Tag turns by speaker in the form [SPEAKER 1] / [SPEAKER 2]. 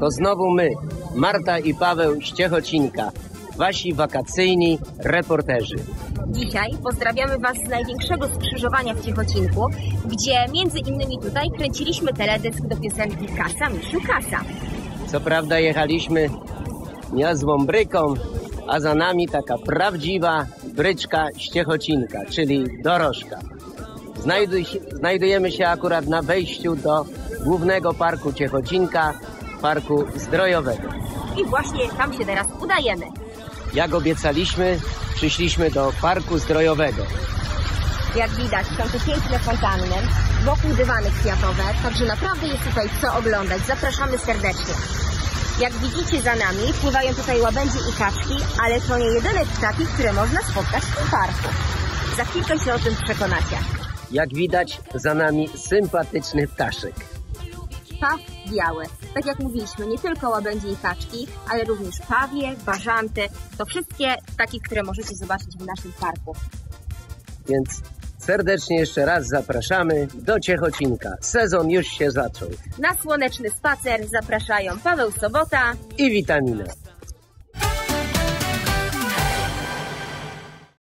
[SPEAKER 1] to znowu my, Marta i Paweł z Ciechocinka, wasi wakacyjni reporterzy.
[SPEAKER 2] Dzisiaj pozdrawiamy Was z największego skrzyżowania w Ciechocinku, gdzie między innymi tutaj kręciliśmy teledysk do piosenki Kasa, Misiu, Kasa.
[SPEAKER 1] Co prawda jechaliśmy niezłą bryką, a za nami taka prawdziwa bryczka z Ciechocinka, czyli dorożka. Znajduj znajdujemy się akurat na wejściu do głównego parku Ciechocinka, parku zdrojowego.
[SPEAKER 2] I właśnie tam się teraz udajemy.
[SPEAKER 1] Jak obiecaliśmy, przyszliśmy do parku zdrojowego.
[SPEAKER 2] Jak widać, są tu piękne fontanny, wokół dywany kwiatowe, także naprawdę jest tutaj co oglądać. Zapraszamy serdecznie. Jak widzicie za nami, pływają tutaj łabędzie i kaczki, ale to nie jedyne ptaki, które można spotkać w tym parku. Za chwilkę się o tym przekonacie.
[SPEAKER 1] Jak widać, za nami sympatyczny ptaszek.
[SPEAKER 2] Paw biały. Tak jak mówiliśmy, nie tylko łabędzie i kaczki, ale również pawie, bażanty. To wszystkie ptaki, które możecie zobaczyć w naszym parku.
[SPEAKER 1] Więc serdecznie jeszcze raz zapraszamy do Ciechocinka. Sezon już się zaczął.
[SPEAKER 2] Na słoneczny spacer zapraszają Paweł Sobota
[SPEAKER 1] I witamina.